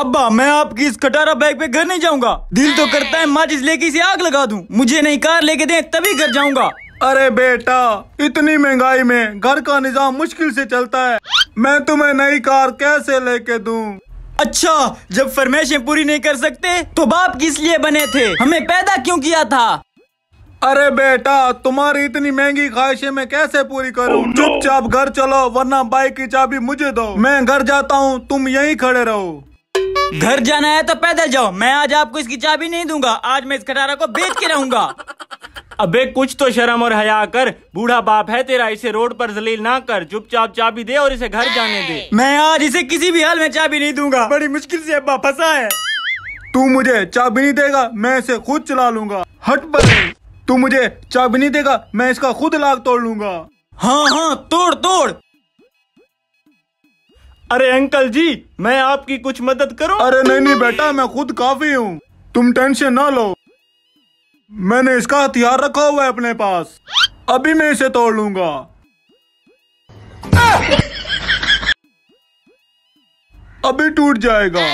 अब्बा मैं आपकी इस कटारा बाइक पे घर नहीं जाऊँगा। दिल तो करता है माचिस लेके इसे आग लगा दूँ। मुझे नहीं कार लेके दें तभी घर जाऊँगा। अरे बेटा इतनी महँगाई में घर का निज़ाम मुश्किल से चलता है। मैं तुम्हें नई कार कैसे लेके दूँ? अच्छा जब फरमाइशें पूरी नहीं कर सकते तो बाप किस लिए बने थे? हमें पैदा क्यों किया था? अरे बेटा तुम्हारी इतनी महँगी ख्वाहिशें मैं कैसे पूरी करूँ? Oh, no. चुपचाप घर चलो वरना बाइक की चाबी मुझे दो। मैं घर जाता हूँ तुम यहीं खड़े रहो। घर जाना है तो पैदल जाओ। मैं आज आपको इसकी चाबी नहीं दूँगा। आज मैं इस खटारा को बेच के रहूँगा। अबे कुछ तो शर्म और हया कर। बूढ़ा बाप है तेरा इसे रोड पर जलील ना कर। चुपचाप चाबी दे और इसे घर जाने दे। मैं आज इसे किसी भी हाल में चाबी नहीं दूँगा। बड़ी मुश्किल से अब्बा फंसा है। तू मुझे चाबी नहीं देगा मैं इसे खुद चला लूँगा। हट पर तू मुझे चाबी नहीं देगा मैं इसका खुद लाग तोड़ लूँगा। हाँ हाँ तोड़ तोड़। अरे अंकल जी मैं आपकी कुछ मदद करूँ? अरे नहीं नहीं बेटा मैं खुद काफ़ी हूँ। तुम टेंशन ना लो। मैंने इसका हथियार रखा हुआ है अपने पास। अभी मैं इसे तोड़ लूँगा। अभी टूट जाएगा।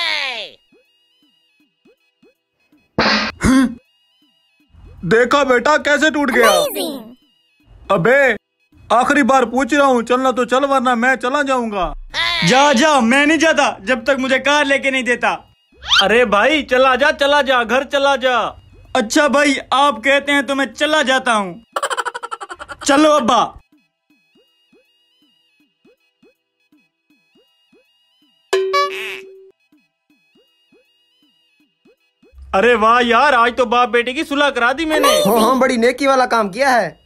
देखा बेटा कैसे टूट गया? अबे आखिरी बार पूछ रहा हूँ चलना तो चल वरना मैं चला जाऊँगा। जा जा, मैं नहीं जाता, जब तक मुझे कार लेके नहीं देता। अरे भाई, चला जा चला जा, घर चला जा। अच्छा भाई, आप कहते हैं तो मैं चला जाता हूँ। चलो अब्बा। अरे वाह यार, आज तो बाप बेटे की सुलह करा दी मैंने। हाँ हाँ बड़ी नेकी वाला काम किया है।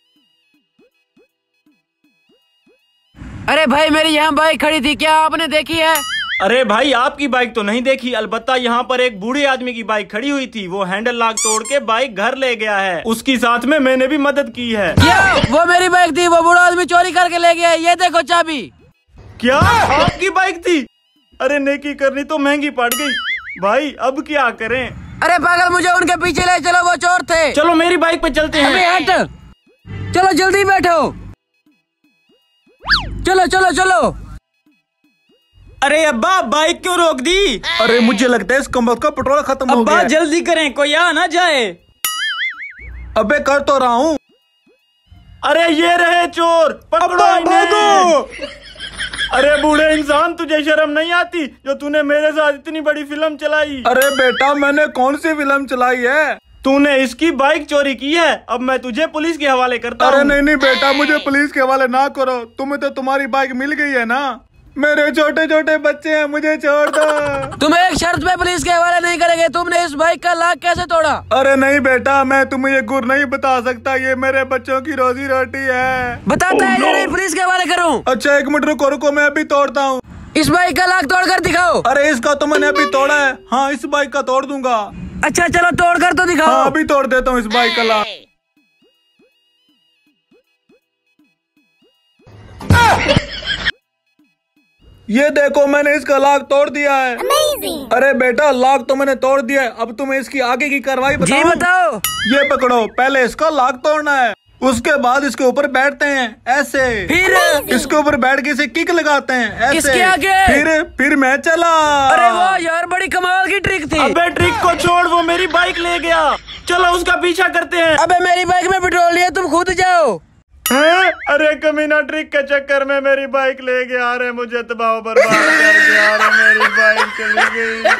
अरे भाई मेरी यहाँ बाइक खड़ी थी क्या आपने देखी है? अरे भाई आपकी बाइक तो नहीं देखी। अलबत्ता यहाँ पर एक बूढ़े आदमी की बाइक खड़ी हुई थी। वो हैंडल लाग तोड़ के बाइक घर ले गया है। उसकी साथ में मैंने भी मदद की है। क्या वो मेरी बाइक थी वो बूढ़ा आदमी चोरी करके ले गया ये देखो चाबी। क्या? आपकी बाइक थी? अरे नेकी करनी तो महँगी पड़ गई। भाई अब क्या करें? अरे पागल मुझे उनके पीछे ले चलो वो चोर थे। चलो मेरी बाइक पे चलते हैं। चलो जल्दी बैठो। चलो चलो चलो। अरे अब्बा बाइक क्यों रोक दी? अरे मुझे लगता है इस कमर का पेट्रोल खत्म हो गया जल्दी करें कोई आ ना जाए। अबे कर तो रहा हूँ। अरे ये रहे चोर पकड़ो इन्हें। अरे बूढ़े इंसान तुझे शर्म नहीं आती? जो तूने मेरे साथ इतनी बड़ी फ़िल्म चलाई। अरे बेटा मैंने कौन सी फ़िल्म चलाई है? तूने इसकी बाइक चोरी की है। अब मैं तुझे पुलिस के हवाले करता अरे हूँ। नहीं नहीं बेटा मुझे पुलिस के हवाले ना करो। तुम्हें तो तुम्हारी बाइक मिल गई है ना? मेरे छोटे छोटे बच्चे हैं मुझे छोड़ दो। तुम एक शर्त पे पुलिस के हवाले नहीं करेंगे। तुमने इस बाइक का लाख कैसे तोड़ा? अरे नहीं बेटा मैं तुम्हें ये गुर नहीं बता सकता। ये मेरे बच्चों की रोजी रोटी है। बताता है नहीं पुलिस के हवाले करूँ। अच्छा एक मिनट रुको रुको मैं अभी तोड़ता हूँ। इस बाइक का लाख तोड़ कर दिखाओ। अरे इसका तो मैंने अभी तोड़ा है। हाँ इस बाइक का तोड़ दूँगा। अच्छा चलो तोड़ कर तो दिखाओ। हाँ अभी तोड़ देता हूँ इस बाइक का ला ये देखो मैंने इसका लाख तोड़ दिया है। Amazing. अरे बेटा लाख तो मैंने तोड़ दिया है। अब तुम्हें इसकी आगे की कार्रवाई जी बताओ बताओ। ये पकड़ो पहले इसका लाख तोड़ना है। उसके बाद इसके ऊपर बैठते हैं ऐसे। फिर? इसके ऊपर बैठ के इसे किक लगाते हैं ऐसे। किसके आगे? फिर फिर मैं चला। अरे वाह यार बड़ी कमाल की ट्रिक थी। अबे ट्रिक को छोड़ वो मेरी बाइक ले गया। चलो उसका पीछा करते हैं। अबे मेरी बाइक में पेट्रोल लिया तुम खुद जाओ। हैं? अरे कमीना ट्रिक के चक्कर में मेरी बाइक ले गया। अरे मुझे तबाह बर्बाद कर दिया। अरे मेरी बाइक चली गई।